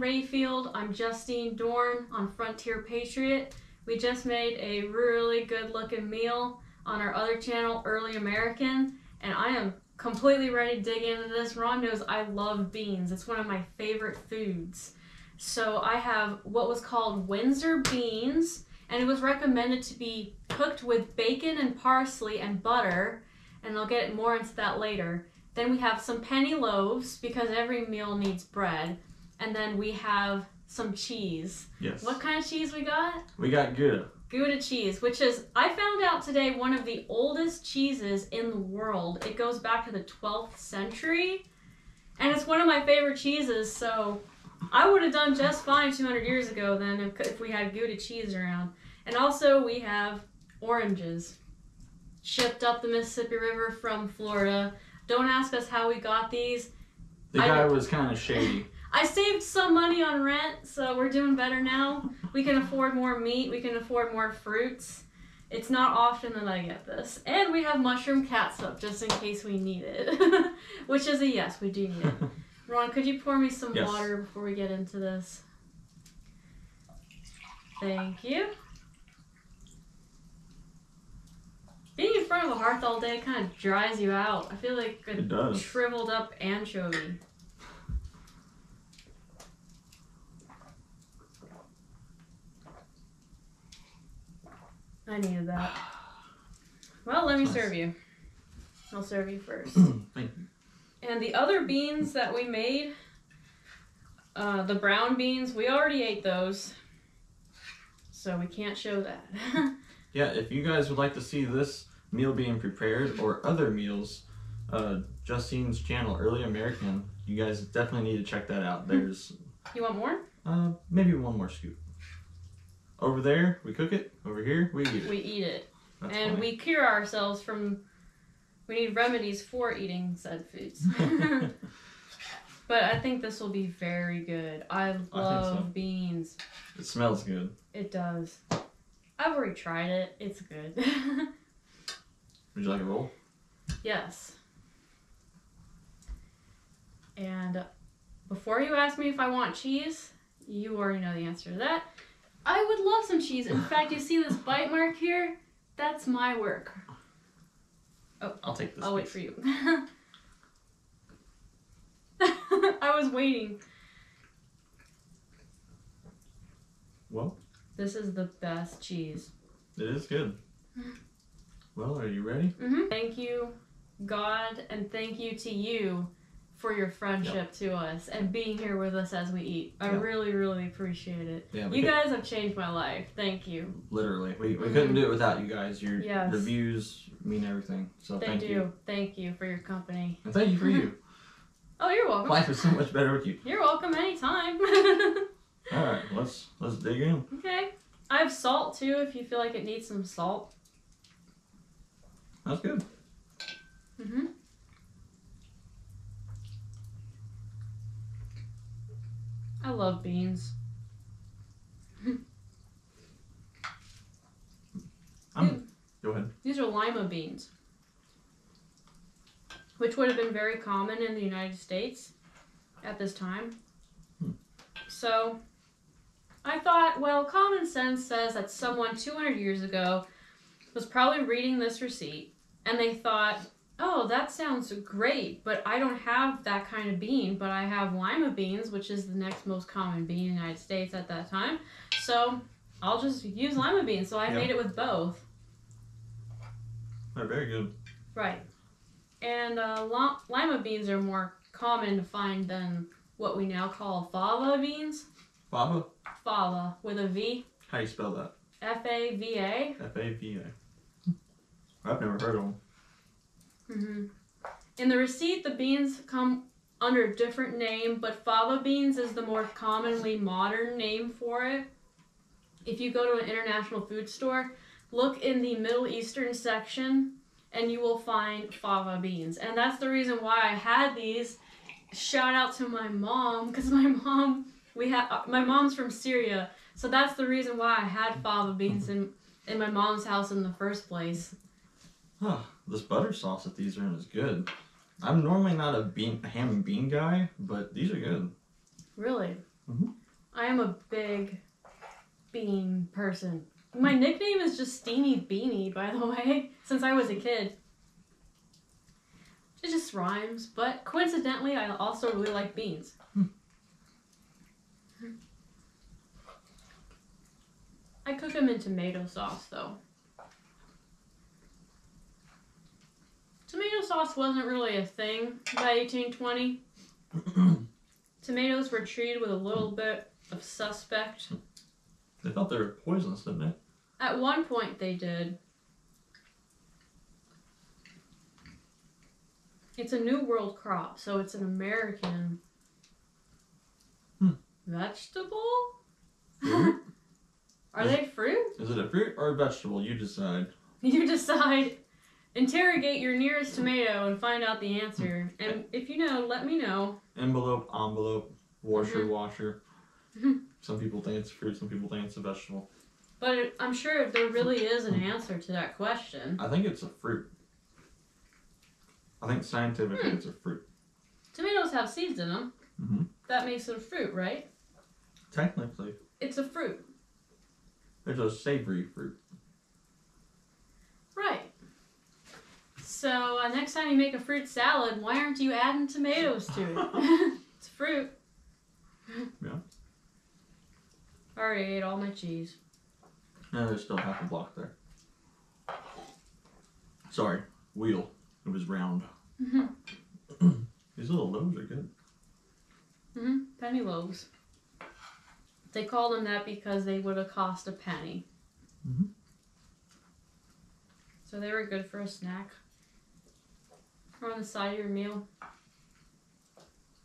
Rayfield. I'm Justine Dorn on Frontier Patriot. We just made a really good looking meal on our other channel, Early American, and I am completely ready to dig into this. Ron knows I love beans, it's one of my favorite foods. So I have what was called Windsor beans, and it was recommended to be cooked with bacon and parsley and butter, and I'll get more into that later. Then we have some penny loaves because every meal needs bread. And then we have some cheese. Yes. What kind of cheese we got? We got Gouda. Gouda cheese, which is, I found out today, one of the oldest cheeses in the world. It goes back to the 12th century. And it's one of my favorite cheeses, so I would have done just fine 200 years ago then if, if we had Gouda cheese around. And also, we have oranges shipped up the Mississippi River from Florida. Don't ask us how we got these. The guy was kind of shady. I saved some money on rent, so we're doing better now. We can afford more meat, we can afford more fruits. It's not often that I get this. And we have mushroom catsup just in case we need it. Which is a yes, we do need it. Ron, could you pour me some Yes. water before we get into this? Thank you. Being in front of a hearth all day kind of dries you out. I feel like a shriveled up anchovy. I needed that. Well, let me Nice. serve you. I'll serve you first. Thank you. And the other beans that we made, uh, the brown beans, we already ate those. So we can't show that. Yeah, if you guys would like to see this meal being prepared or other meals, uh, Justine's channel, Early American, you guys definitely need to check that out. There's you want more? uh, maybe one more scoop. Over there, we cook it. Over here, we eat it. We eat it. That's and funny. we cure ourselves from we need remedies for eating said foods but i think this will be very good i love so. beans it smells good. it does i've already tried it it's good Would you like a roll? yes and before you ask me if i want cheese you already know the answer to that i would love some cheese in fact you see this bite mark here that's my work Oh, I'll take this. I'll wait for you. I was waiting. Well, This is the best cheese. it is good. Well, are you ready? hmm Thank you, God, and thank you to you for your friendship to us and being here with us as we eat. I Yeah. really, really appreciate it. Yeah, You could- guys have changed my life. Thank you. literally. We, we Mhm. couldn't do it without you guys. Your Yes. reviews mean everything. So They thank do. you. Thank you for your company. And thank you for you. Oh, you're welcome. Life is so much better with you. You're welcome anytime. All right, let's let's dig in. okay. I have salt too if you feel like it needs some salt. That's good. Mm-hmm. I love beans. I'm, go ahead. These are lima beans, which would have been very common in the United States at this time. Hmm. So I thought, well, common sense says that someone 200 years ago was probably reading this receipt and they thought, oh, that sounds great, but I don't have that kind of bean, but I have lima beans, which is the next most common bean in the United States at that time. So I'll just use lima beans. So I Yeah. made it with both. They're very good. Right. And uh, lima beans are more common to find than what we now call fava beans. Fava? Fava with a V. How do you spell that? F A V A. F A V A. I've never heard of them. Mm-hmm. In the receipt, the beans come under a different name, but fava beans is the more commonly modern name for it. If you go to an international food store, look in the Middle Eastern section and you will find fava beans. And that's the reason why I had these. Shout out to my mom because my mom we uh, my mom's from Syria, so that's the reason why I had fava beans in in my mom's house in the first place. Huh, this butter sauce that these are in is good. I'm normally not a bean, ham and bean guy, but these are good. Really? Mm -hmm. I am a big bean person. My nickname is just Steamy Beanie, by the way, since I was a kid. It just rhymes, but coincidentally, I also really like beans. Hmm. I cook them in tomato sauce, though. Tomato sauce wasn't really a thing by 1820. Tomatoes were treated with a little bit of suspect. They thought they were poisonous, didn't they? At one point, they did. It's a New World crop, so it's an American Hmm. vegetable. Are they fruit? Is it a fruit or a vegetable? You decide. You decide. Interrogate your nearest tomato and find out the answer. And if you know, let me know. Envelope, envelope, washer, Mhm. washer. Some people think it's fruit, some people think it's a vegetable. But it, I'm sure there really is an answer to that question. I think it's a fruit. I think scientifically Hmm. it's a fruit. Tomatoes have seeds in them. Mhm. That makes it a fruit, right? Technically, It's a fruit. it's a savory fruit. Right. So uh, next time you make a fruit salad, why aren't you adding tomatoes to it? it's fruit. Yeah. I already ate all my cheese. No, there's still half a block there. Sorry, wheel. It was round. Mm-hmm. These little loaves are good. hmm Penny loaves. They call them that because they would have cost a penny. Mhm. So they were good for a snack. Or on the side of your meal.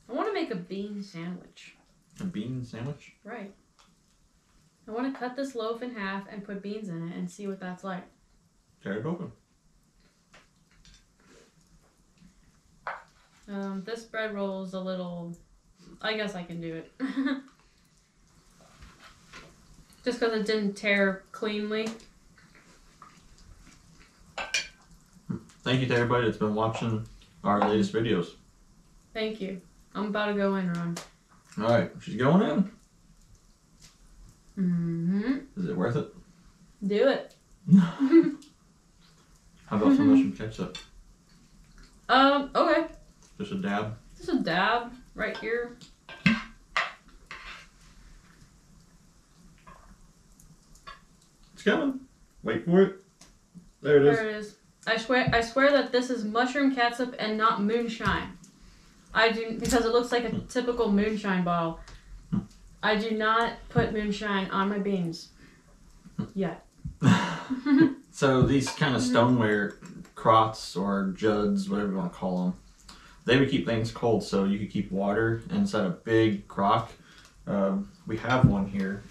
I want to make a bean sandwich. A bean sandwich. Right. I want to cut this loaf in half and put beans in it and see what that's like. Tear it open. Um, this bread roll is a little. I guess I can do it. Just because it didn't tear cleanly. Thank you to everybody that's been watching our latest videos. Thank you. I'm about to go in, Ron. All right, she's going in. Mm-hmm. Is it worth it? Do it. How about some mushroom ketchup? Um, okay. Just a dab. Just a dab right here. It's coming. Wait for it. There it is. There it is. I swear I swear that this is mushroom catsup and not moonshine. I do because it looks like a typical moonshine bottle. I do not put moonshine on my beans. Yet. so these kind of stoneware crots or juds, whatever you want to call them, they would keep things cold. So you could keep water inside a big crock. Um, we have one here.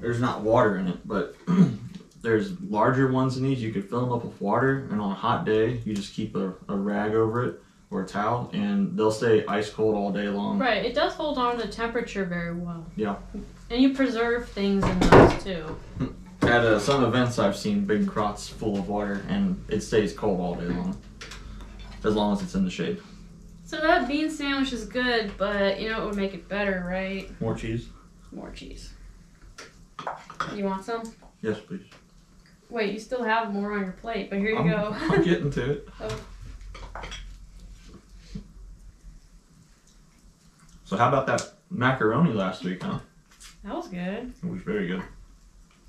There's not water in it, but there's larger ones in these. You could fill them up with water, and on a hot day, you just keep a, a rag over it or a towel, and they'll stay ice cold all day long. Right, it does hold on to the temperature very well. Yeah. And you preserve things in those too. At uh, some events, I've seen big crots full of water, and it stays cold all day long, as long as it's in the shade. So that bean sandwich is good, but you know it would make it better, right? More cheese? More cheese. You want some? Yes, please. Wait, you still have more on your plate, but here you I'm, go. I'm getting to it. Oh. So how about that macaroni last week, huh? that was good. It was very good.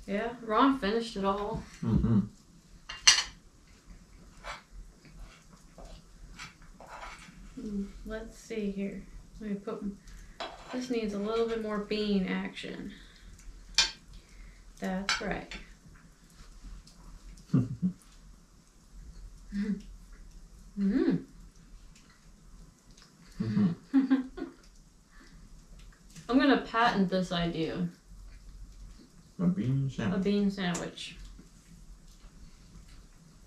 Yeah, Ron finished it all. Mm-hmm. Hmm, Let's see here. Let me put. This needs a little bit more bean action. That's right. Mm. mm-hmm. I'm gonna patent this idea. A bean sandwich. A bean sandwich.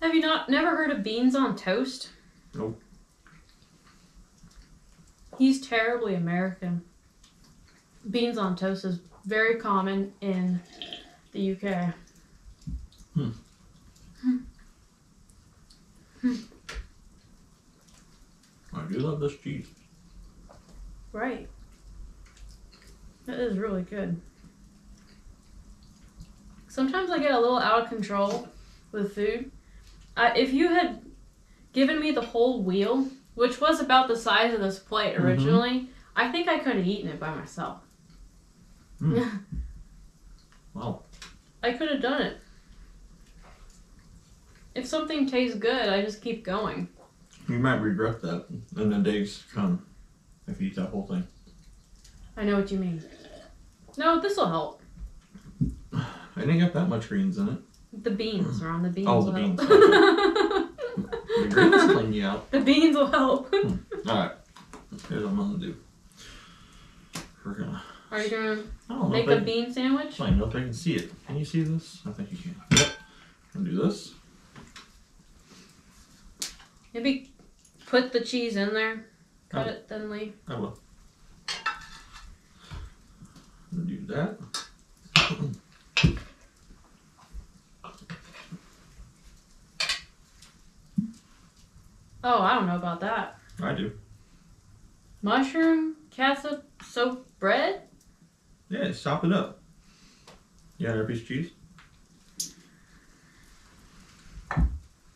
Have you not never heard of beans on toast? Nope. He's terribly American. Beans on toast is very common in the UK. I do love this cheese. Right. That is really good. Sometimes I get a little out of control with food. I, if you had given me the whole wheel, which was about the size of this plate Mhm. originally, I think I could have eaten it by myself. Mm. Wow. I could have done it. If something tastes good, I just keep going. You might regret that in the days to come if you eat that whole thing. I know what you mean. No, this will help. I didn't get that much greens in it. The beans are on the beans. Oh, the beans. The greens clean you out. the beans will help. Hmm. Alright. Here's what I'm gonna do. We're gonna. Are you gonna I don't know make a bean sandwich? I don't know if I can see it. Can you see this? I think you can. Yep. I'm gonna do this. Maybe put the cheese in there. Cut Oh. it thinly. I will. Do that. Oh, I don't know about that. I do. Mushroom catsup soap bread? Yeah, chop it up. You got another piece of cheese?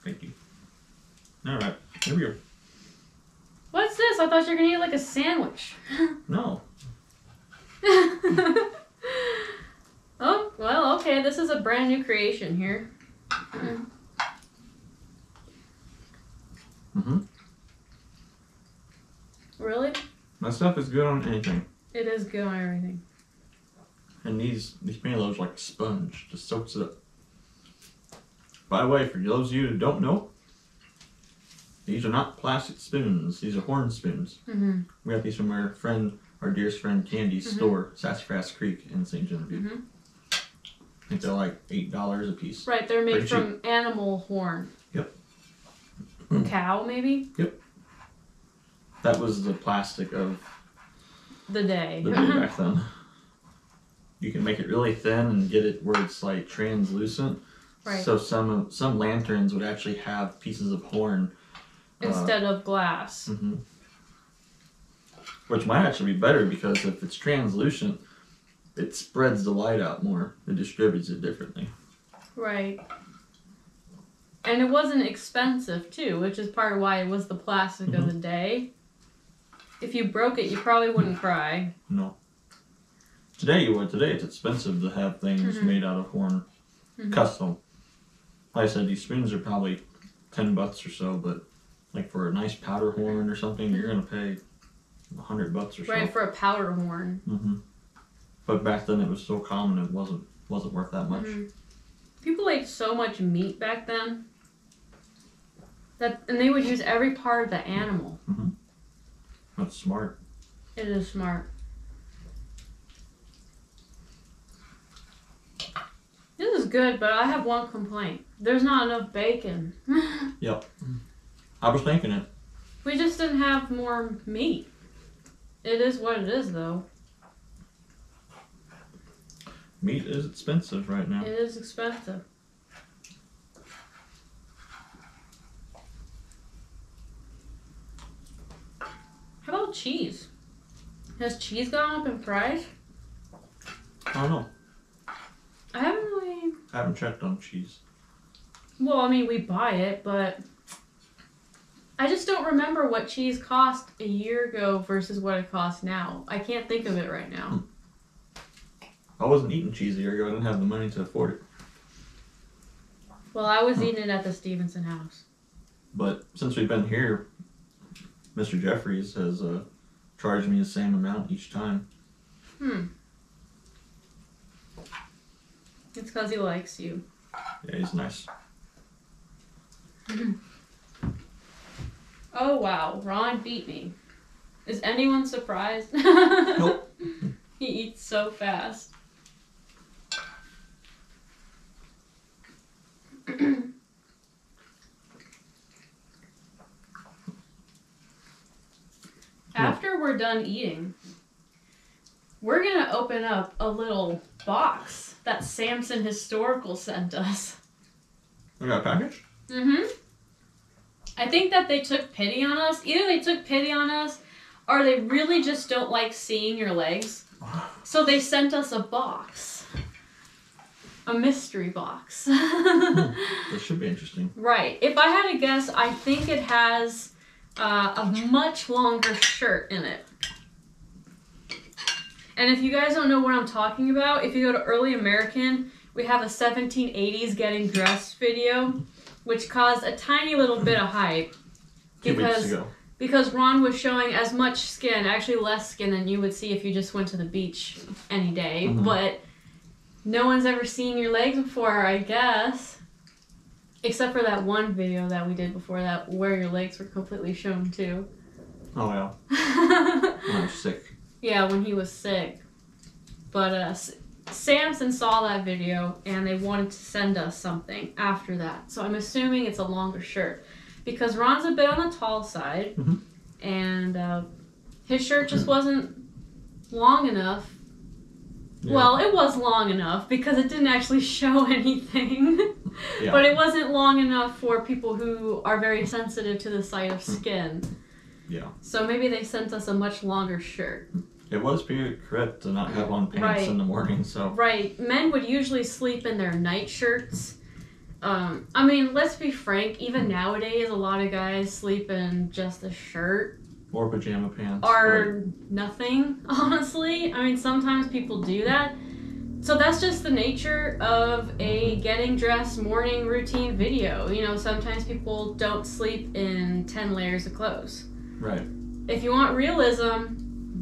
Thank you. Alright, here we go. What's this? I thought you were gonna eat like a sandwich. No. oh, well, okay. This is a brand new creation here. Mm-hmm. Really? My stuff is good on anything. It is good on everything. And these these peanut like a sponge, just soaks it up. By the way, for those of you who don't know, these are not plastic spoons. These are horn spoons. Mm-hmm. We got these from our friend, our dearest friend Candy's Mhm. store, Sassafras Creek in St. Genevieve. Mhm. I think they're like eight dollars a piece. Right, they're made Pretty cheap. from animal horn. Yep. Cow, maybe? Yep. That was the plastic of The day. the day back then. You can make it really thin and get it where it's like translucent. right. So some some lanterns would actually have pieces of horn Instead of glass. hmm Which might actually be better because if it's translucent, it spreads the light out more. It distributes it differently. Right. And it wasn't expensive too, which is part of why it was the plastic of the day. If you broke it, you probably wouldn't cry. No. Today you would. Today it's expensive to have things Mhm. made out of horn, Mhm. custom. Like I said, these spoons are probably ten bucks or so, but like for a nice powder horn or something, you're gonna pay a hundred bucks or so. Right, for a powder horn. Mm-hmm. But back then it was so common it wasn't wasn't worth that much. Mhm. People ate so much meat back then. That and they would use every part of the animal. Mm-hmm. That's smart. It is smart. This is good, but I have one complaint. There's not enough bacon. I was thinking it. we just didn't have more meat. It is what it is, though. Meat is expensive right now. It is expensive. How about cheese? Has cheese gone up in price? I don't know. I haven't really. I haven't checked on cheese. Well, I mean, we buy it, but I just don't remember what cheese cost a year ago versus what it costs now. I can't think of it right now. I wasn't eating cheese a year ago. I didn't have the money to afford it. Well, I was eating it at the Stevenson house. But since we've been here, Mr. Jeffries has uh, charged me the same amount each time. Hmm. It's because he likes you. Yeah, he's nice. Oh wow, Ron beat me. Is anyone surprised? Nope. he eats so fast. After we're done eating, we're gonna open up a little box that Samson Historical sent us. We got a package? Mm-hmm. I think that they took pity on us. Either they took pity on us or they really just don't like seeing your legs. So they sent us a box. A mystery box. This should be interesting. right. If I had to guess, I think it has uh, a much longer shirt in it. And if you guys don't know what I'm talking about, if you go to Early American, we have a 1780s getting dressed video, which caused a tiny little bit of hype because because Ron was showing as much skin, actually less skin than you would see if you just went to the beach any day. Mhm. But no one's ever seen your legs before, I guess. Except for that one video that we did before that, where your legs were completely shown too. Oh yeah. When I was sick. yeah, when he was sick. But uh, Samson saw that video and they wanted to send us something after that. So I'm assuming it's a longer shirt because Ron's a bit on the tall side, Mhm. and uh, his shirt just wasn't long enough. Yeah. Well, it was long enough because it didn't actually show anything. Yeah. But it wasn't long enough for people who are very sensitive to the sight of skin. Yeah. So maybe they sent us a much longer shirt. It was pretty correct to not have on pants Right. in the morning, so Right. Men would usually sleep in their nightshirts. Um, I mean, let's be frank, even nowadays, a lot of guys sleep in just a shirt or pajama pants. or nothing, honestly. I mean, sometimes people do that. So that's just the nature of a getting dressed morning routine video. You know, sometimes people don't sleep in 10 layers of clothes. Right. If you want realism,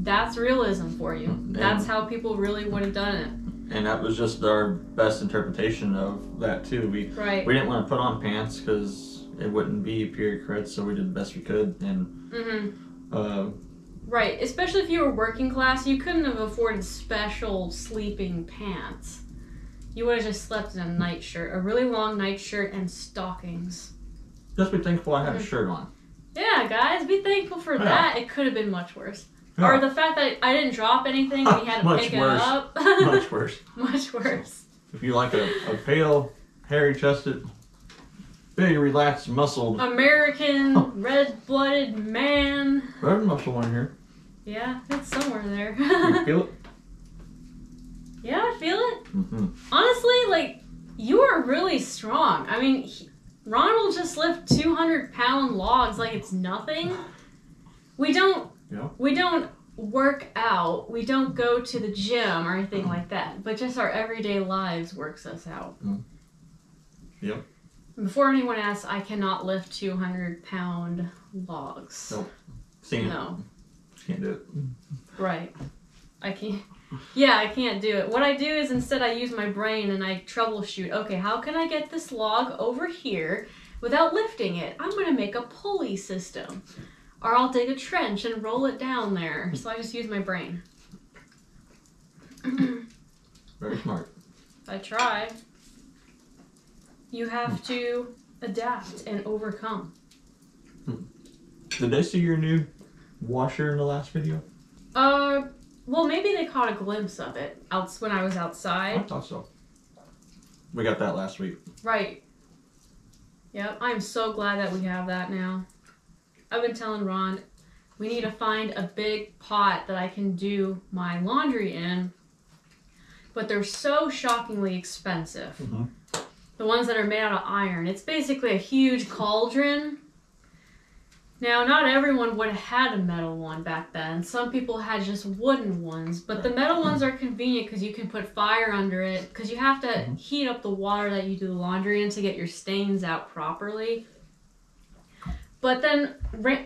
that's realism for you. And- That's how people really would have done it. And that was just our best interpretation of that too. We Right. we didn't want to put on pants because it wouldn't be period correct, so we did the best we could. And mm-hmm. uh, Right, especially if you were working class, you couldn't have afforded special sleeping pants. You would have just slept in a nightshirt, a really long nightshirt, and stockings. just be thankful I had a Mhm. shirt on. Yeah, guys, be thankful for Yeah. that. It could have been much worse. Yeah. Or the fact that I didn't drop anything and he had to pick worse. it up. Much worse. much worse. If you like a, a pale, hairy chested, big, relaxed, muscled, American red blooded man. Red muscle in here. Yeah, it's somewhere there. You feel it? yeah, I feel it. Mm-hmm. Honestly, like you are really strong. I mean, he, Ron will just lift two hundred pound logs like it's nothing. We don't. Yeah. We don't work out. We don't go to the gym or anything like that. But just our everyday lives works us out. Mm. Yep. Before anyone asks, I cannot lift two hundred pound logs. Nope. Seen No. it. Can't do it. Right. I can't. Yeah, I can't do it. What I do is instead I use my brain and I troubleshoot. Okay, how can I get this log over here without lifting it? I'm going to make a pulley system. Or I'll dig a trench and roll it down there. So I just use my brain. Very smart. I try. You have to adapt and overcome. Did they see your new washer in the last video? Uh, well, maybe they caught a glimpse of it out when I was outside. I thought so. We got that last week. Right. Yep, I'm so glad that we have that now. I've been telling Ron, we need to find a big pot that I can do my laundry in, but they're so shockingly expensive. Mhm. The ones that are made out of iron. It's basically a huge cauldron. Now, not everyone would have had a metal one back then. Some people had just wooden ones, but the metal ones are convenient because you can put fire under it because you have to Mhm. heat up the water that you do the laundry in to get your stains out properly. But then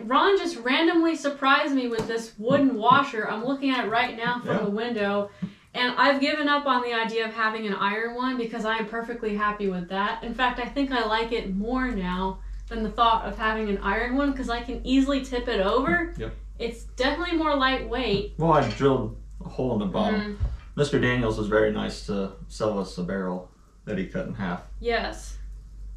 Ron just randomly surprised me with this wooden washer. I'm looking at it right now from Yeah. the window. And I've given up on the idea of having an iron one because I am perfectly happy with that. In fact, I think I like it more now than the thought of having an iron one because I can easily tip it over. Yep. It's definitely more lightweight. Well, I drilled a hole in the bottom. Mhm. Mr. Daniels was very nice to sell us a barrel that he cut in half. Yes.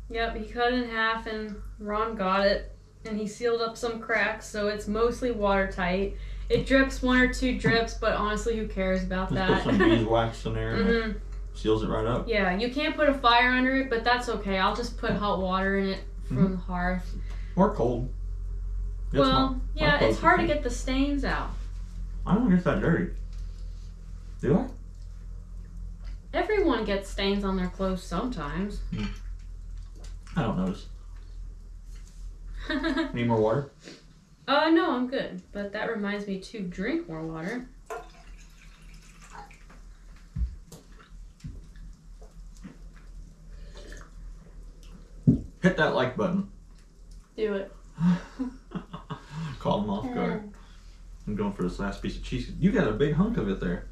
Yep, he cut it in half and Ron got it and he sealed up some cracks so it's mostly watertight. It drips one or two drips, but honestly, who cares about Just that? put some beeswax in there and it hmm seals it right up. Yeah, you can't put a fire under it, but that's okay. I'll just put hot water in it from the hearth. Or cold. Well, yeah, clothes it's hard to get the stains out. I don't get that dirty. Do I? Everyone gets stains on their clothes sometimes. I don't notice. Need more water? uh, no, I'm good. But that reminds me to drink more water. Hit that like button. Do it. Call them off guard. I'm going for this last piece of cheese. You got a big hunk of it there.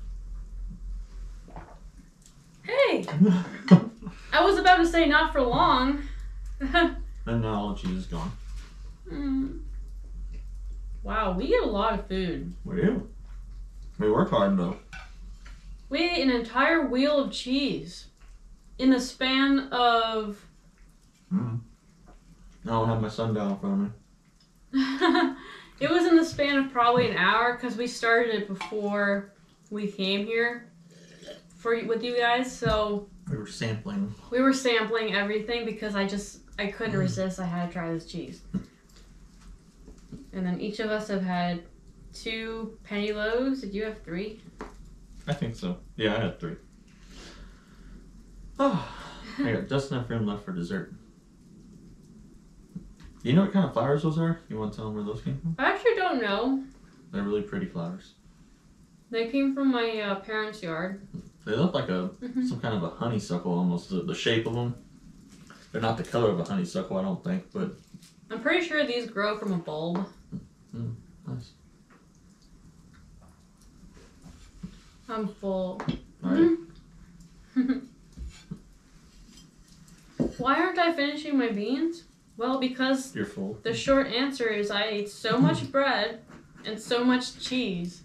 Hey, I was about to say not for long. and now all the cheese is gone. Mm. Wow, we get a lot of food. We do. We work hard though. We ate an entire wheel of cheese in the span of. Mm. I don't have my sundial in front of me. it was in the span of probably an hour because we started it before we came here for with you guys. So We were sampling. we were sampling everything because I just I couldn't Mm. resist. I had to try this cheese. And then each of us have had two penny loaves. Did you have three? I think so. Yeah, I had three. Oh, I got just enough room left for dessert. Do you know what kind of flowers those are? You want to tell them where those came from? I actually don't know. They're really pretty flowers. They came from my uh, parents' yard. They look like a Mhm. some kind of a honeysuckle almost. The, the shape of them. They're not the color of a honeysuckle, I don't think, but I'm pretty sure these grow from a bulb. Mm, nice. I'm full. Why aren't I finishing my beans? Well, because You're full. the short answer is I ate so much bread and so much cheese.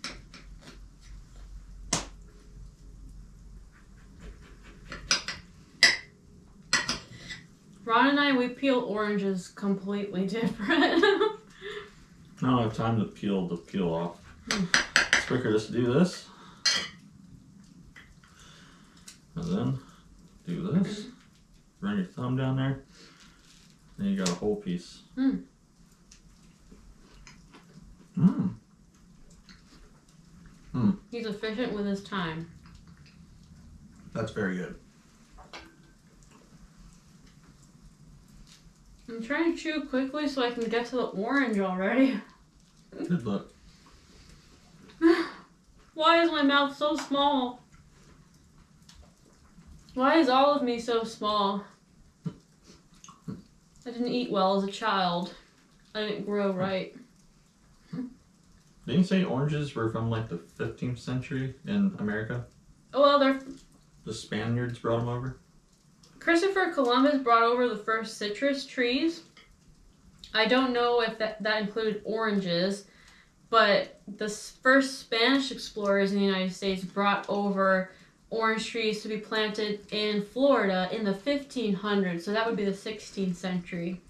Ron and I, we peel oranges completely different. I don't have time to peel the peel off. It's quicker just to do this. And then do this. Run your thumb down there. Then you got a whole piece. Hmm. Mmm. He's efficient with his time. That's very good. I'm trying to chew quickly so I can get to the orange already. Good luck. Why is my mouth so small? Why is all of me so small? I didn't eat well as a child. I didn't grow right. Didn't you say oranges were from like the 15th century in America? Oh well, they're The Spaniards brought them over? Christopher Columbus brought over the first citrus trees. I don't know if that, that included oranges, but the first Spanish explorers in the United States brought over orange trees to be planted in Florida in the 1500s. So that would be the 16th century.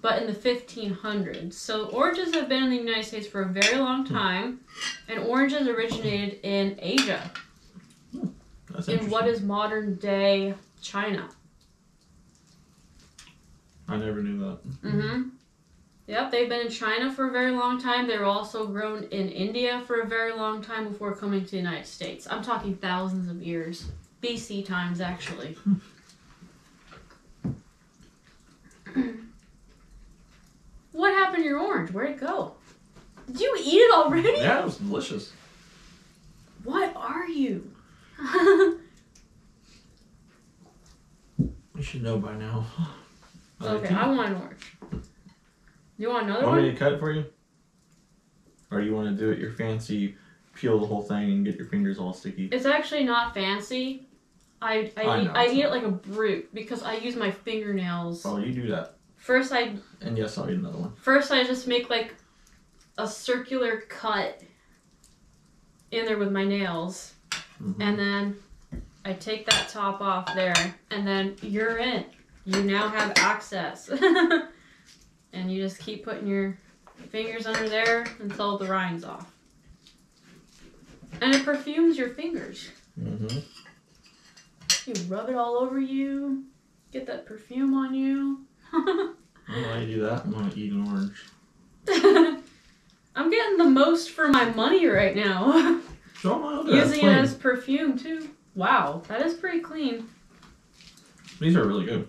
But in the 1500s. So oranges have been in the United States for a very long hmm. time, and oranges originated in Asia, hmm, That's in what is modern day China. I never knew that. Mm-hmm. Yep, they've been in China for a very long time. They were also grown in India for a very long time before coming to the United States. I'm talking thousands of years. BC times, actually. what happened to your orange? Where'd it go? Did you eat it already? Yeah, it was delicious. What are you? You should know by now. okay, I want an orange. You want another Want me one? to cut it for you? Or you want to do it your fancy, peel the whole thing and get your fingers all sticky? It's actually not fancy. I I, I eat, I eat it like a brute because I use my fingernails. Oh, you do that. First I And yes, I'll eat another one. first I just make like a circular cut in there with my nails, Mhm. and then I take that top off there, and then you're in. You now have access, and you just keep putting your fingers under there until the rind's off, and it perfumes your fingers. Mm-hmm. You rub it all over you, get that perfume on you. While you do that, I'm gonna eat an orange. I'm getting the most for my money right now. Show 'em how they're Using it as perfume too. Wow, that is pretty clean. These are really good.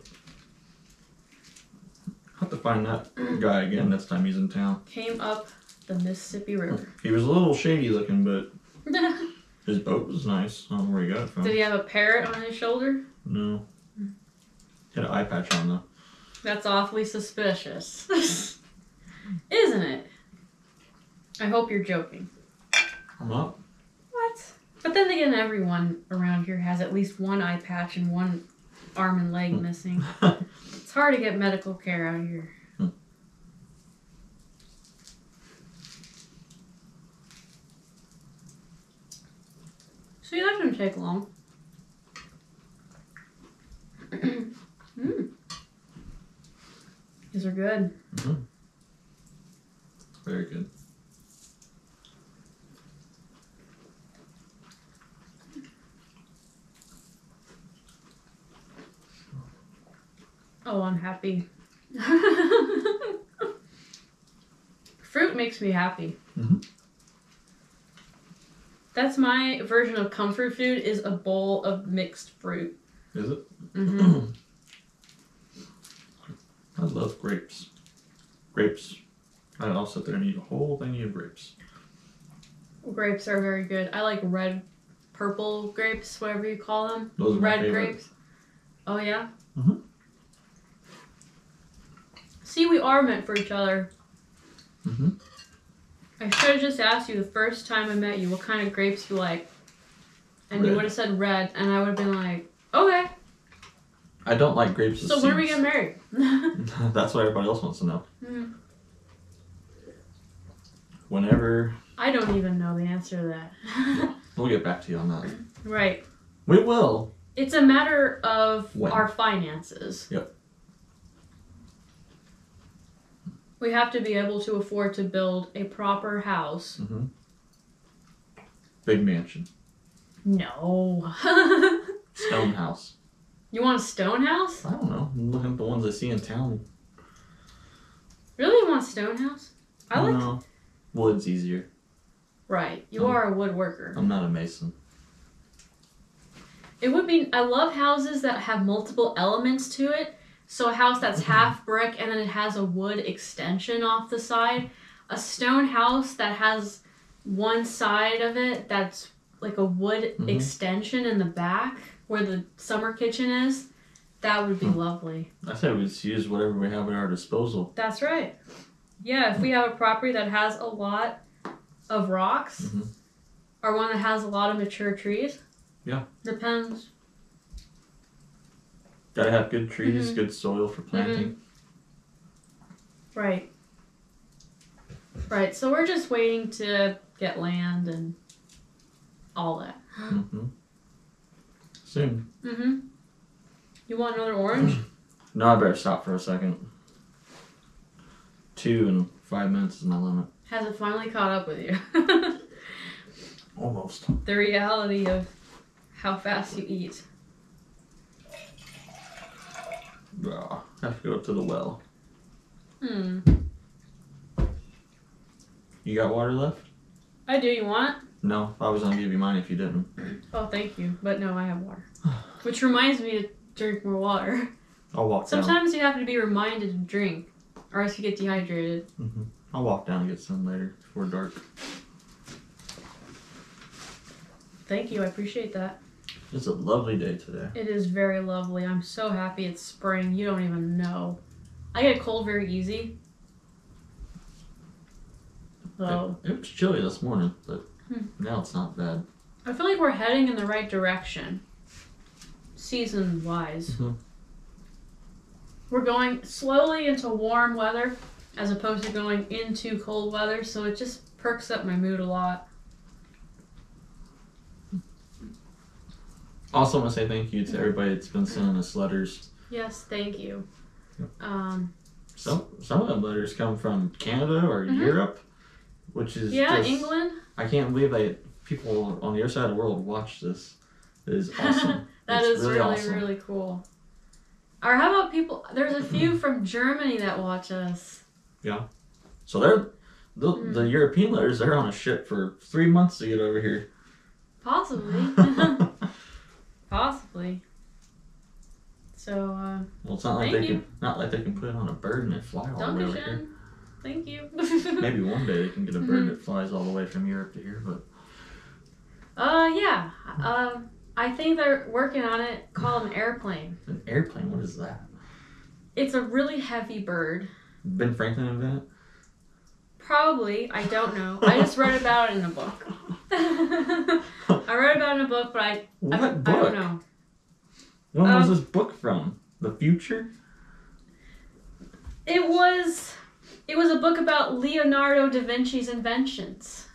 Have to find that guy again next time he's in town. Came up the Mississippi River. He was a little shady looking, but his boat was nice. I don't know where he got it from. Did he have a parrot on his shoulder? No. He had an eye patch on though. That's awfully suspicious. Isn't it? I hope you're joking. I'm not. What? But then again, everyone around here has at least one eye patch and one arm and leg missing. It's hard to get medical care out here. Hmm. See, that didn't take long. mm. These are good. Very good. Oh, I'm happy. Fruit makes me happy. Mhm. That's my version of comfort food is a bowl of mixed fruit. Is it? hmm I love grapes. Grapes. I'll sit there and eat a whole thing of grapes. grapes are very good. I like red, purple grapes, whatever you call them. Those are my red favorite. grapes. Oh yeah. Mhm. See, we are meant for each other. Mhm. I should have just asked you the first time I met you what kind of grapes you like, and you would have said red, and I would have been like, okay. I don't like grapes. So when are we getting married? That's what everybody else wants to know. Hmm. Whenever I don't even know the answer to that. we'll get back to you on that. right. We will. It's a matter of When? our finances. Yep. We have to be able to afford to build a proper house. hmm Big mansion, No. stone house. you want a stone house? I don't know. I'm looking at the ones I see in town. Really you want a stone house? I like. Wood's easier. Right. You Um, are a woodworker. I'm not a mason. It would be I love houses that have multiple elements to it. So a house that's Mm-hmm. half brick and then it has a wood extension off the side. A stone house that has one side of it that's like a wood Mhm. extension in the back where the summer kitchen is. That would be Hmm. lovely. I said we just use whatever we have at our disposal. That's right. Yeah, if we have a property that has a lot of rocks Mhm. or one that has a lot of mature trees. Yeah. Depends. Gotta have good trees, Mhm. good soil for planting. Right. Right. So we're just waiting to get land and all that. hmm Soon. Mm-hmm. You want another orange? No, I better stop for a second. Two and five minutes is my limit. Has it finally caught up with you? Almost. the reality of how fast you eat. Ah, have to go up to the well. Hmm. You got water left? I do. You want? No, I was gonna give you mine if you didn't. Oh, thank you. But no, I have water. Which reminds me to drink more water. I'll walk down. Sometimes you have to be reminded to drink, or else you get dehydrated. hmm I'll walk down and get some later before dark. Thank you. I appreciate that. It's a lovely day today. It is very lovely. I'm so happy it's spring. You don't even know. I get cold very easy. So It, it was chilly this morning, but Hmm. now it's not bad. I feel like we're heading in the right direction, season wise. Mhm. We're going slowly into warm weather as opposed to going into cold weather, so it just perks up my mood a lot. Also, want to say thank you to everybody that's been sending us letters. Yes, thank you. Um, Some some of the letters come from Canada or Mhm. Europe, which is yeah, just, England. I can't believe that people on the other side of the world watch this. It is awesome. That It's is really, really, awesome. cool. Or how about people? There's a few from Germany that watch us. Yeah. So they're the, Mm. the European letters. They're on a ship for three months to get over here. Possibly. Possibly. So, uh, Well, it's not like they you. can not like they can put it on a bird and it fly all the way over here. Thank you. Maybe one day they can get a bird Mhm. that flies all the way from Europe to here, but Uh, yeah. Um, I think they're working on it called an airplane. an airplane. What is that? It's a really heavy bird. Ben Franklin invented? Probably. I don't know. I just read about it in a book. I read about it in a book, but I, What I, book? I don't know. When was Um, this book from? The future? It was it was a book about Leonardo da Vinci's inventions.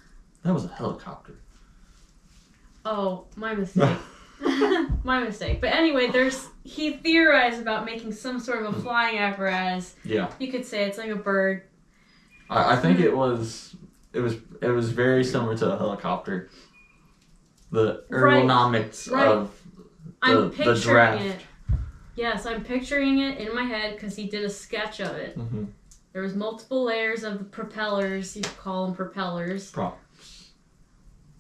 That was a helicopter. Oh, my mistake. my mistake. But anyway, there's he theorized about making some sort of a flying apparatus. Yeah, You could say it's like a bird. I, I think it was. It was. It was very similar to a helicopter. The Right. ergonomics Right. of I'm the picturing draft. it. Yes, I'm picturing it in my head because he did a sketch of it. hmm There was multiple layers of the propellers. You call them propellers. props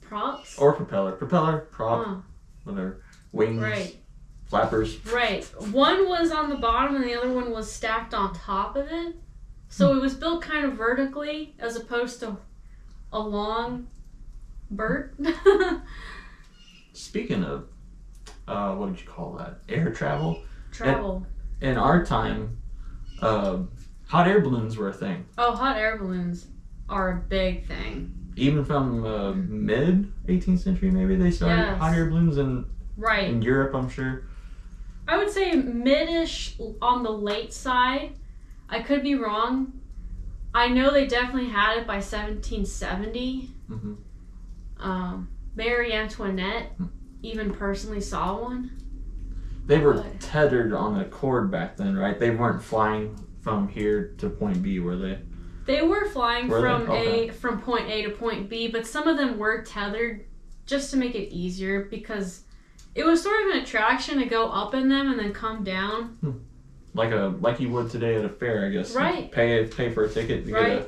Props. or propeller, propeller, prop, Oh, whatever, wings, right, flappers. right. One was on the bottom and the other one was stacked on top of it. So it was built kind of vertically as opposed to a long bird. Speaking of, uh, what did you call that? Air travel. Travel. In our time, uh, hot air balloons were a thing. Oh, hot air balloons are a big thing. Even from uh, mid 18th century, maybe they started Yes. hot air balloons in, Right. in Europe. I'm sure. I would say mid-ish on the late side. I could be wrong. I know they definitely had it by 1770. hmm Um, Marie Antoinette Hmm. even personally saw one. They were Good. tethered on a cord back then, right? They weren't flying from here to point B, were they? They were flying Were from Okay. a from point A to point B, but some of them were tethered just to make it easier because it was sort of an attraction to go up in them and then come down. Like a like you would today at a fair, I guess. You Right. Pay pay for a ticket to get Right. a.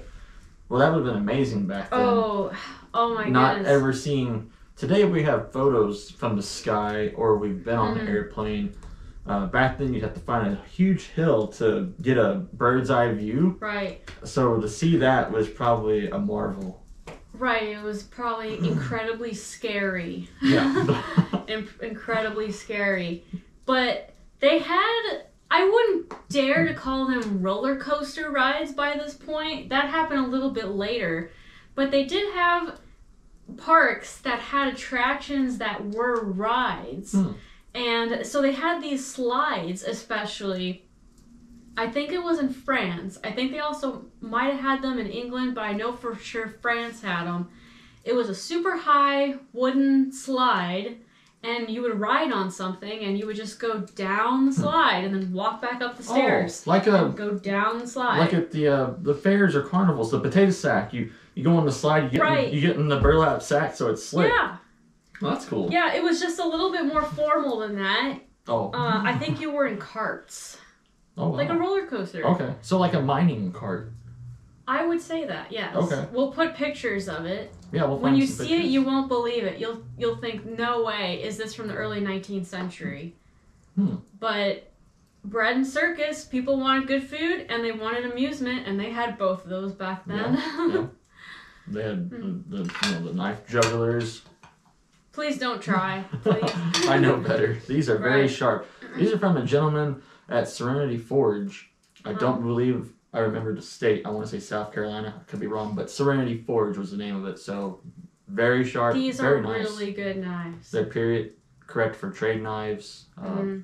Well, that would have been amazing back then. Oh, oh my Not goodness. ever seeing. Today we have photos from the sky, or we've been on Mhm. an airplane. Uh, back then, you'd have to find a huge hill to get a bird's eye view. Right. So to see that was probably a marvel. Right, it was probably incredibly scary. Yeah. In- incredibly scary. But they had, I wouldn't dare to call them roller coaster rides by this point. That happened a little bit later. But they did have parks that had attractions that were rides. Hmm. And so they had these slides, especially. I think it was in France. I think they also might have had them in England, but I know for sure France had them. It was a super high wooden slide, and you would ride on something, and you would just go down the slide and then walk back up the stairs. Oh, like a Go down the slide. like at the uh, the fairs or carnivals, the potato sack. You you go on the slide, you get Right. in, you get in the burlap sack, so it's slick. yeah, Well, that's cool. yeah. It was just a little bit more formal than that. Oh. Uh, I think you were in carts, oh, wow. like a roller coaster. Okay, so like a mining cart. I would say that, yes. Okay. We'll put pictures of it. Yeah, we'll when you see it, you won't believe it. You'll you'll think, no way, is this from the early 19th century? Hmm. But bread and circus, people wanted good food and they wanted amusement, and they had both of those back then. Yeah. They had Hmm. the, the you know the knife jugglers. Please don't try, please. I know better. These are very Right. sharp. These are from a gentleman at Serenity Forge. I Uh-huh. don't believe I remember the state. I want to say South Carolina. I could be wrong, but Serenity Forge was the name of it. So very sharp, These very are nice. really good knives. They're period correct for trade knives. Uh, Mhm,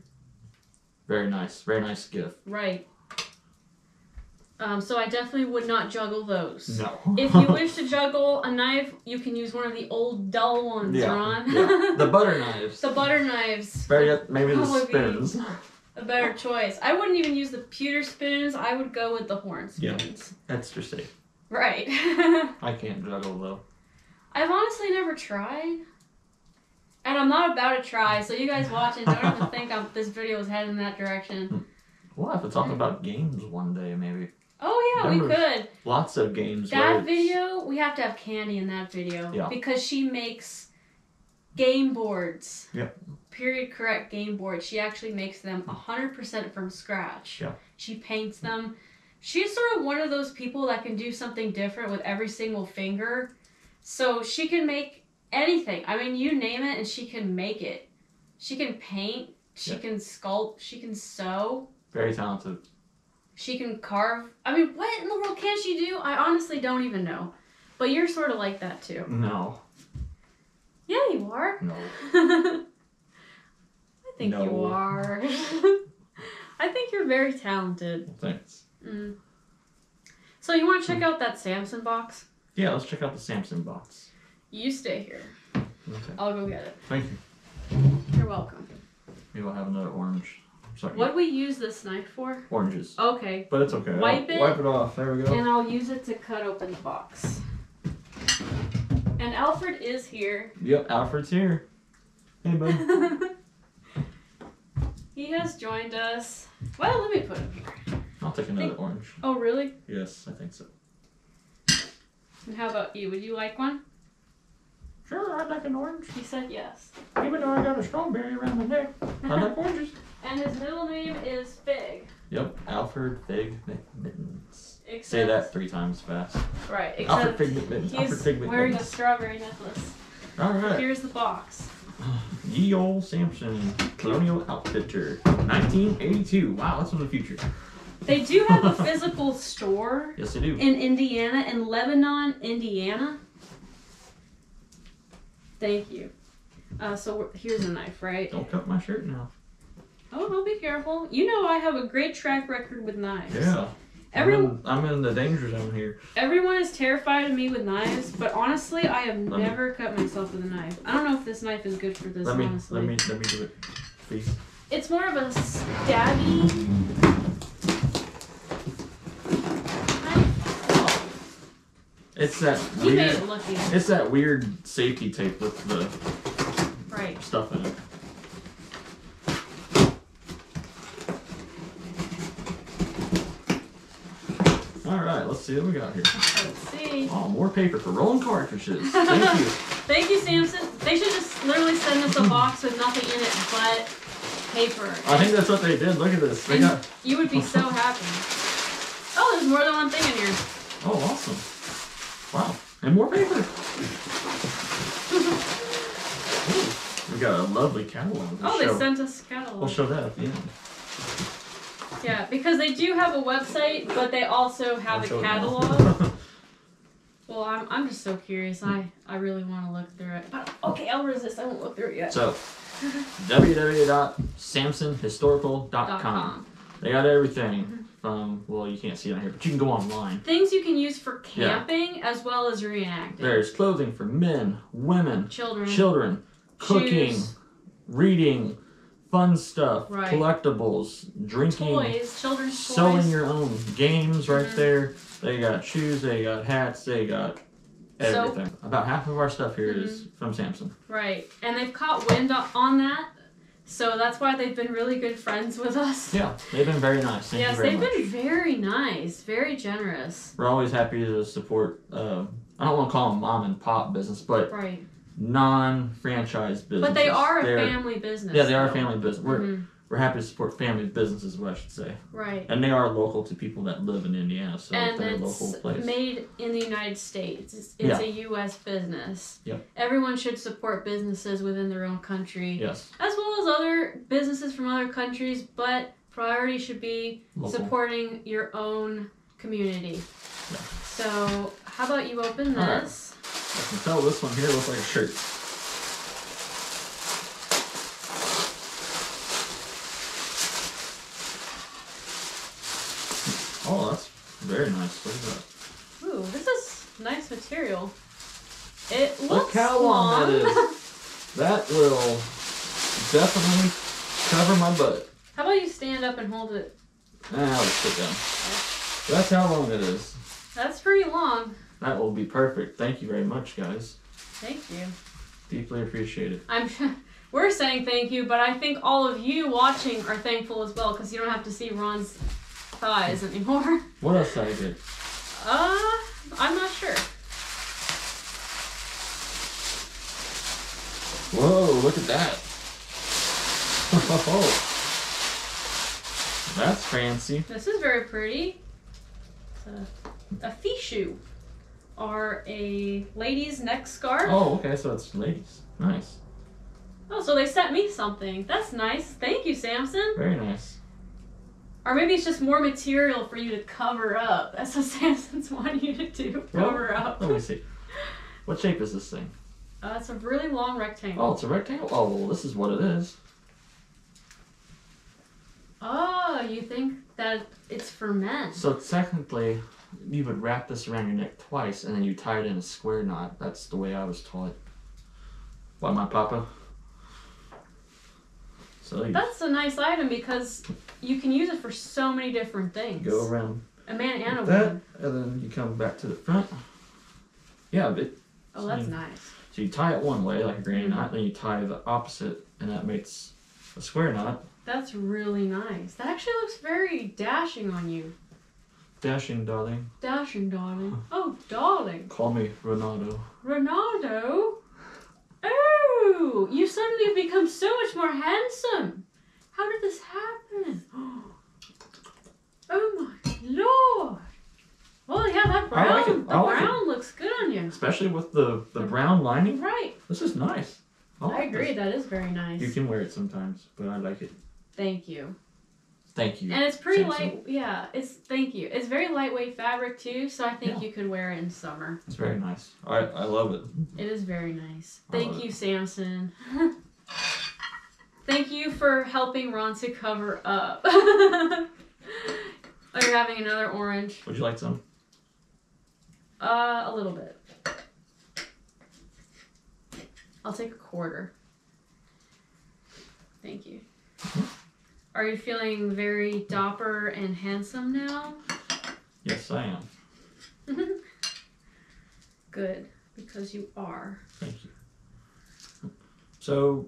Very nice, very nice gift. right. Um, so I definitely would not juggle those. No. If you wish to juggle a knife, you can use one of the old dull ones, Yeah, Ron. yeah. the butter knives. the butter knives. Very maybe the spoons. A better choice. I wouldn't even use the pewter spoons. I would go with the horn spoons. Yeah. spoons. Extra safe. Right. I can't juggle though. I've honestly never tried. And I'm not about to try, so you guys watching don't even think I'm, this video is heading in that direction. Hmm. We'll have to talk about games one day, maybe. Oh yeah, we could. Lots of games. That video, we have to have Candy in that video. Yeah. Because she makes game boards. Yep. Period correct game boards. She actually makes them 100% from scratch. Yeah. She paints them. She's sort of one of those people that can do something different with every single finger. So she can make anything. I mean, you name it and she can make it. She can paint, she Yeah. can sculpt, she can sew. Very talented. She can carve. I mean, what in the world can she do? I honestly don't even know. But you're sort of like that too. No. Yeah, you are. No. I think you are. I think you're very talented. Thanks. Mm. So you want to check out that Samson box? Yeah, let's check out the Samson box. You stay here. Okay. I'll go get it. Thank you. You're welcome. Maybe I'll have another orange. Sorry. What do we use this knife for? Oranges. Okay, But it's okay. Wipe I'll it. Wipe it off. There we go. and I'll use it to cut open the box. And Alfred is here. Yep, Alfred's here. Hey, bud. he has joined us. Well, let me put him here. I'll take another Think- orange. Oh, really? Yes, I think so. And how about you? Would you like one? Sure, I'd like an orange. He said yes. Even though I got a strawberry around my neck, I like oranges. And his middle name is Fig. Yep, Alfred Fig McMittens. Except, Say that three times fast. Right, Alfred except Fig McMittens. Alfred he's Fig wearing a strawberry necklace. All right. Here's the box. Ye Old Samson Colonial Outfitter, 1982. Wow, that's from the future. They do have a physical store Yes, they do. in Indiana, in Lebanon, Indiana. Thank you. Uh, so here's a knife, right? Don't cut my shirt now. Oh, no, be careful. You know I have a great track record with knives. Yeah. Every, I'm, in, I'm in the danger zone here. everyone is terrified of me with knives, but honestly, I have Let me- never cut myself with a knife. I don't know if this knife is good for this, Let me, honestly. let me, let me do it, please. It's more of a stabby. It's that weird. it. It's that weird safety tape with the Right. stuff in it. All right, let's see what we got here. Let's see. Oh, more paper for rolling cartridges. Thank you. Thank you, Samson. They should just literally send us a hmm. box with nothing in it but paper. I think that's what they did. Look at this. They And got. you would be so happy. Oh, there's more than one thing in here. Oh, awesome. Wow, and more paper. Ooh, we got a lovely catalog. We'll Oh, they sent us a We'll show that at the end. Yeah, because they do have a website, but they also have We'll a show it now. catalog. Well, I'm, I'm just so curious. I, I really want to look through it. But okay, I'll resist. I won't look through it yet. so, www.samsonhistorical.com. They got everything mm-hmm. from, well, you can't see it on here, but you can go online. Things you can use for Yeah. camping as well as reenacting. There's clothing for men, women, Children. children, cooking, shoes, reading, fun stuff, Right. collectibles, drinking, toys, children's toys. your own games right Mhm. there. They got shoes, they got hats, they got everything. About half of our stuff here is Mm-hmm. from Samson. Right, and they've caught wind on that, so that's why they've been really good friends with us. Yeah, they've been very nice. Thank yes, very they've much. been very nice, very generous. We're always happy to support. Uh, I don't want to call them mom and pop business, but Right, non-franchise business. but they are a They're- family business. Yeah, they are a though. family business. We're Mhm, we're happy to support family businesses, is what I should say. Right, And they are local to people that live in Indiana, so and they're a it's local place. made in the United States. It's, it's a U.S. business. Yep. Everyone should support businesses within their own country, yes, as well as other businesses from other countries. But priority should be local. supporting your own community. Yeah. So, how about you open All right. this? I can tell this one here looks like a shirt. Oh, that's very nice. Look at that. Ooh, this is nice material. It looks Look how long that is. That will definitely cover my butt. how about you stand up and hold it? Ah, let's sit down. That's how long it is. That's pretty long. That will be perfect. Thank you very much, guys. Thank you. Deeply appreciated. I'm. We're saying thank you, but I think all of you watching are thankful as well because you don't have to see Ron's thighs anymore. What else did I get? Uh, I'm not sure. Whoa, look at that. Oh, that's fancy. This is very pretty. It's a, a fichu, or a lady's neck scarf. Oh, okay, so it's ladies. Nice. Oh, so they sent me something. That's nice. Thank you, Samson. Very nice. Or maybe it's just more material for you to cover up. That's what Samson's wanting you to do. Well, Cover up. Let me see. What shape is this thing? Uh, it's a really long rectangle. Oh, it's a rectangle? Oh, well, this is what it is. Oh, you think that it's for men? So technically, you would wrap this around your neck twice and then you tie it in a square knot. That's the way I was taught. By my papa. So That's a nice item because you can use it for so many different things. go around A man and a like that, woman. and then you come back to the front. Yeah, but Oh, that's nice. so you tie it one way like a granny Mhm. knot, then you tie the opposite, and that makes a square knot. That's really nice. That actually looks very dashing on you. Dashing, darling. Dashing, darling. Oh, darling. Call me Ronaldo. Ronaldo? Oh, you suddenly have become so much more handsome. How did this happen? Oh my lord. Well, yeah, that brown, like the I like it. brown looks good on you. Especially with the, the brown lining. Right. This is nice. I like agree. this. That is very nice. You can wear it sometimes, but I like it. Thank you. Thank you. And it's pretty Samson. light. Yeah, it's thank you. It's very lightweight fabric too, so I think Yeah. you could wear it in summer. It's very nice. I, I love it. It is very nice. Thank love you, Samson. Thank you for helping Ron to cover up. oh, you're having another orange. Would you like some? Uh, a little bit. I'll take a quarter. Thank you. Are you feeling very dapper and handsome now? Yes, I am. Good, because you are. Thank you. So,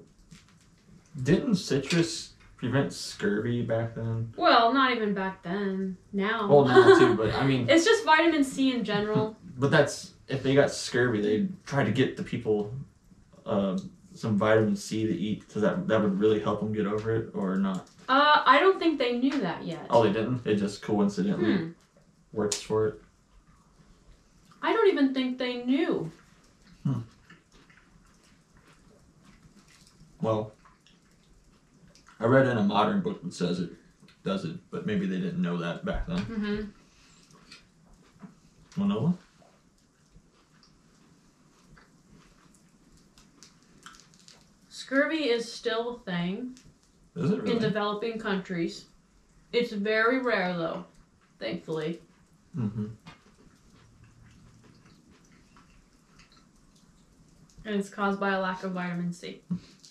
didn't citrus prevent scurvy back then? Well, not even back then. Now. Well, now too, but I mean, It's just vitamin C in general. but that's if they got scurvy, they try to get the people uh, some vitamin C to eat, so that that would really help them get over it, or not? Uh, I don't think they knew that yet. Oh, they didn't. It just coincidentally Hmm. works for it. I don't even think they knew. Hmm. Well, I read in a modern book that says it does it, but maybe they didn't know that back then. Mm-hmm. Manola? Scurvy is still a thing Is it in developing countries. It's very rare, though, thankfully. mm-hmm. And it's caused by a lack of vitamin C.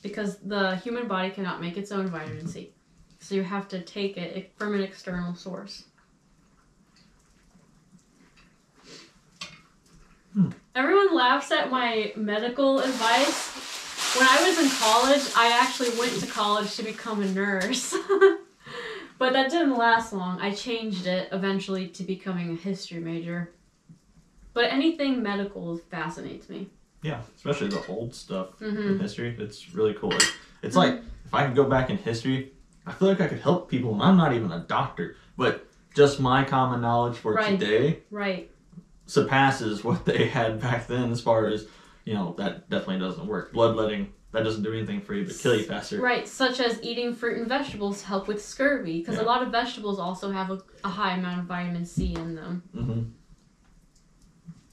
Because the human body cannot make its own vitamin C. So you have to take it from an external source. Hmm. Everyone laughs at my medical advice. When I was in college, I actually went to college to become a nurse. but that didn't last long. I changed it eventually to becoming a history major. But anything medical fascinates me. Yeah, especially the old stuff hmm in history. It's really cool. It's, it's like if I could go back in history, I feel like I could help people, and I'm not even a doctor, but just my common knowledge for Right. today Right. surpasses what they had back then. As far as you know, that definitely doesn't work. Bloodletting that doesn't do anything for you but kill you faster. Right, such as eating fruit and vegetables help with scurvy, because Yeah. a lot of vegetables also have a, a high amount of vitamin C in them. hmm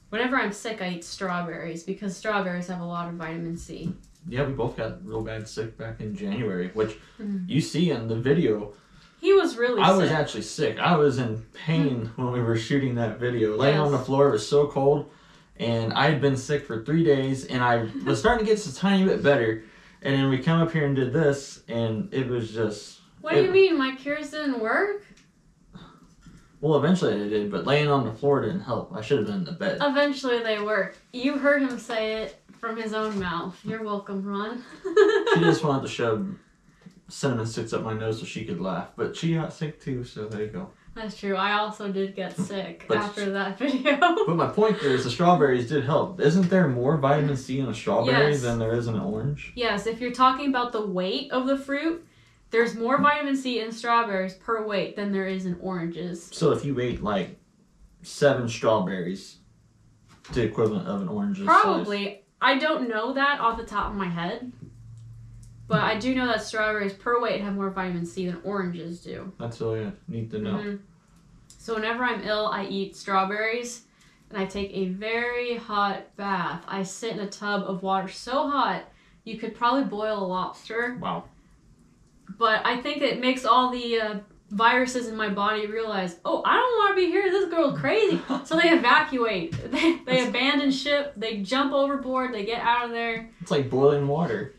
Whenever I'm sick, I eat strawberries because strawberries have a lot of vitamin C. Yeah, we both got real bad sick back in January, which Mhm. you see in the video. He was really I sick. was actually sick. I was in pain when we were shooting that video. Laying on the floor, it was so cold, and I had been sick for three days, and I was starting to get just a tiny bit better. And then we come up here and did this, and it was just what do you mean? My cures didn't work? well. Eventually, they did, but laying on the floor didn't help. I should have been in the bed. Eventually, they work. You heard him say it from his own mouth. You're welcome, Ron. she just wanted to shove cinnamon sticks up my nose so she could laugh, but she got sick too. So there you go. That's true. I also did get sick But- after that video. But my point there is the strawberries did help. Isn't there more vitamin C in a strawberry Yes. than there is in an orange? yes, if you're talking about the weight of the fruit, there's more hmm. vitamin C in strawberries per weight than there is in oranges. So if you ate like seven strawberries, the equivalent of an orange's size. Probably. I don't know that off the top of my head. But I do know that strawberries per weight have more vitamin C than oranges do. That's really neat to know. Mhm. So whenever I'm ill, I eat strawberries and I take a very hot bath. I sit in a tub of water so hot you could probably boil a lobster. Wow. But I think it makes all the uh, viruses in my body realize, oh, I don't want to be here. This girl's crazy. So they evacuate. They, they abandon ship. They jump overboard. They get out of there. It's like boiling water.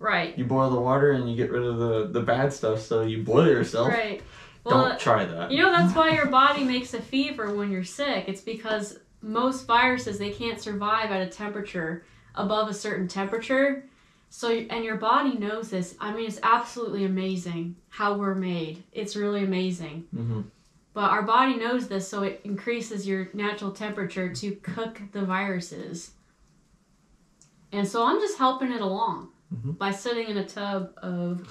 Right. You boil the water and you get rid of the, the bad stuff, so you boil yourself. Right. Well, Don't try that. You know that's why your body makes a fever when you're sick. It's because most viruses they can't survive at a temperature above a certain temperature. So and your body knows this. I mean, it's absolutely amazing how we're made. It's really amazing. hmm But our body knows this, so it increases your natural temperature to cook the viruses. And so I'm just helping it along Mhm. by sitting in a tub of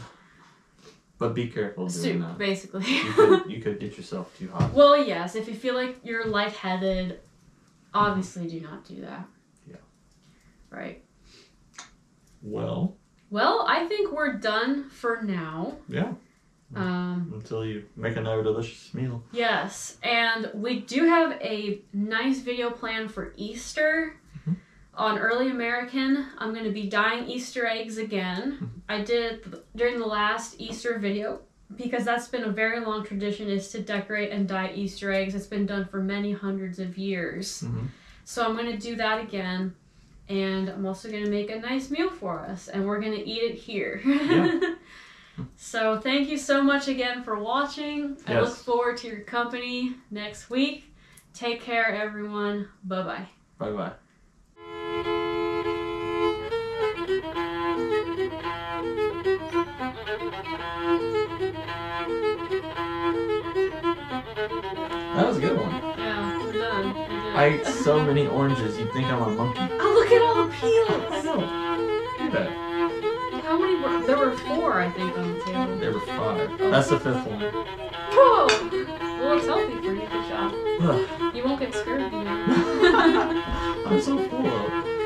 But be careful doing soup, that. basically. You could, you could get yourself too hot. Well, yes, if you feel like you're lightheaded, obviously do not do that. Yeah. Right. Well, Well, I think we're done for now. yeah. Um, Until you make another delicious meal. yes, and we do have a nice video plan for Easter. On Early American, I'm going to be dyeing Easter eggs again. I did it during the last Easter video because that's been a very long tradition is to decorate and dye Easter eggs. It's been done for many hundreds of years. Mhm. So I'm going to do that again. And I'm also going to make a nice meal for us. And we're going to eat it here. Yeah. so thank you so much again for watching. I look forward to your company next week. Take care, everyone. Bye-bye. Bye bye. That was a good one. Yeah, we're done. We did it. I ate so many oranges, you'd think I'm a monkey. Oh, look at all the peels! I know. Look at that. How many were there? Were four, I think, on the table. There were five. That's the fifth one. Whoa! Well, it's healthy for you. Good job. Ugh. You won't get scurvy. I'm so full though.